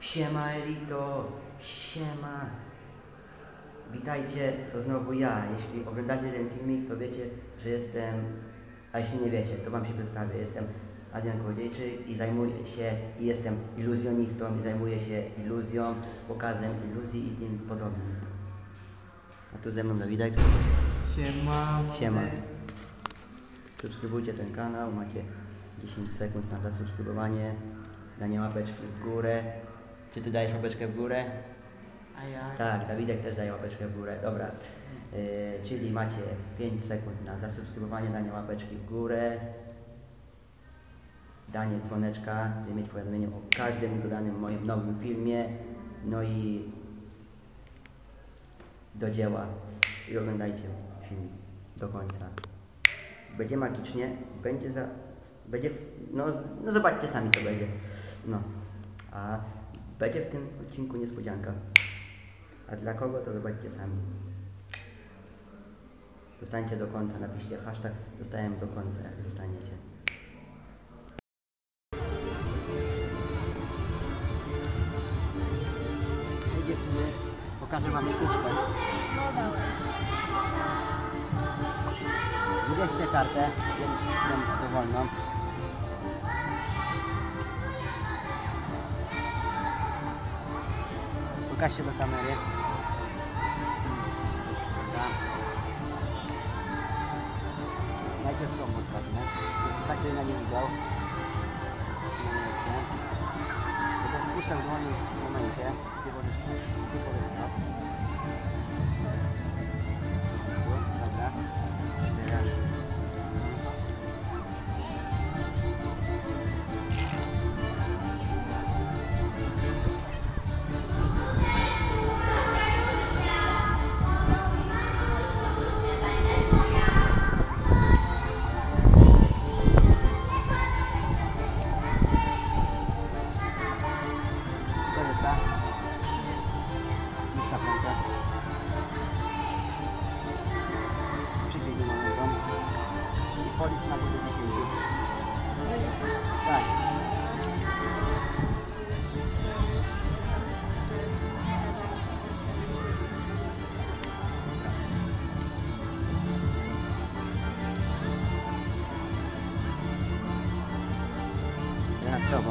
Siema Elito, siema. Witajcie, to znowu ja. Jeśli oglądacie ten filmik, to wiecie, że jestem, a jeśli nie wiecie, to wam się przedstawię. Jestem Adrian Kołodziejczyk i zajmuję się, i jestem iluzjonistą i zajmuję się iluzją, pokazem iluzji i tym podobnym. A tu ze mną Dawidek. Siema. Siema. Subskrybujcie ten kanał, macie 10 sekund na zasubskrybowanie, danie łapeczki w górę. Czy ty dajesz łapeczkę w górę? A ja? Tak, Dawidek też daje łapeczkę w górę, dobra. Yy, czyli macie 5 sekund na zasubskrybowanie, danie łapeczki w górę, danie dzwoneczka, żeby mieć powiadomienie o każdym dodanym moim nowym filmie, no i do dzieła i oglądajcie film do końca. Będzie magicznie, będzie za, będzie, no, no zobaczcie sami co będzie, no, a będzie w tym odcinku niespodzianka. A dla kogo to zobaczcie sami. Zostańcie do końca, napiszcie hashtag zostałem do końca, jak zostaniecie. Idziemy, pokażę wam sztuczkę. Wybierzcie kartę, jedną dowolną. Pokażcie do kamery. Najpierw tą podkładkę. Tak, żeby na nie widział. Spuszczam dłonie w momencie, gdy możesz, stop. Z tobą.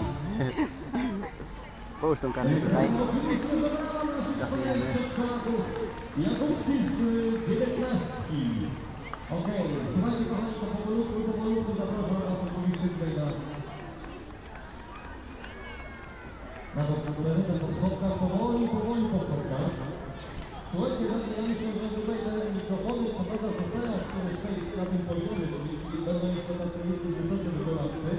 Połóż tą kartę tutaj. Zasujemy. Okej, słuchajcie kochani, to powolutku, powolutku zapraszam Was oczywiście tutaj na na bok sceny, ten po schodkach, powoli, powoli po schodkach. Słuchajcie, no, ja myślę, że tutaj te mikrofony, co prawda zostają skoro tutaj na tym poziomie, czyli, czyli będą jeszcze tacy wysocy wykonawcy,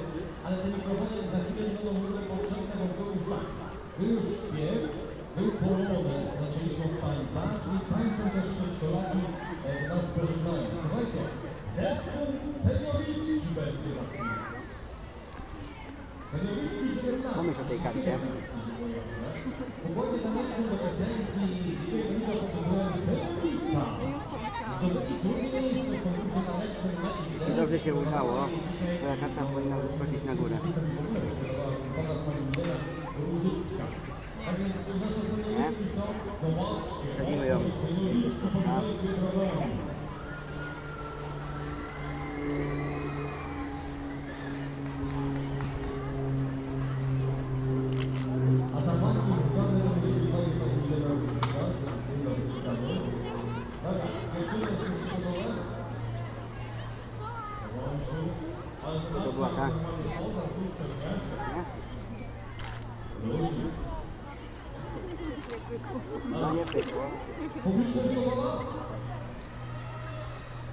ale te mikrofony za chwilę nie będą w ogóle potrzebne, bo był już tak. Był już śpiew, był polonez, zaczęliśmy od tańca, czyli tańcem też przedszkolaki e, nas pożegnają. Słuchajcie, zespół senioryczki będzie za chwilę. Senioryczki 19. Pomyśl o tej karcie. Pokładzie tanecznym do piosenki DJ Benito pod tytułem. Zdobyli drugie miejsce w konkursie tanecznym na Czy dobrze się udało, twoja karta powinna wyskoczyć na górę. Pokaz pani Milena Różycka. Tak więc nasze seniorytki są? Zobaczcie. Wsadzimy ją. Seniorytki podajcie Publiczność gotowa?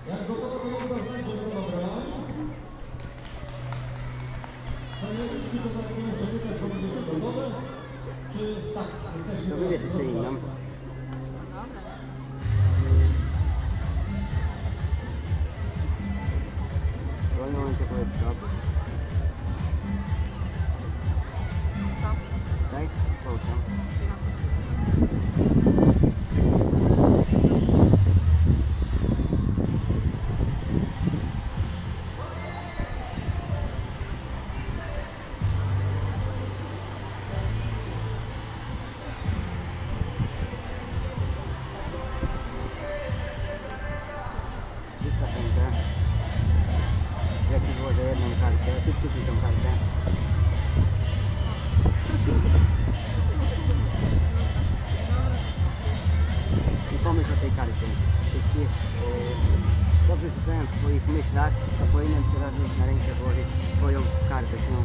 Jak gotowa, to można znać, że to dobra. Seniorki to tak nie muszę pytać, bo będzie gotowe? Czy tak, jesteśmy To wybierz gotowi? jeszcze inną. W wolnym momencie powiedz stop. Daj, połóż przyszli tą kartę. I pomyśl o tej karcie. Jeśli e, dobrze rzucałem w swoich myślach, to powinienem ci razy na rękę włożyć swoją kartę, którą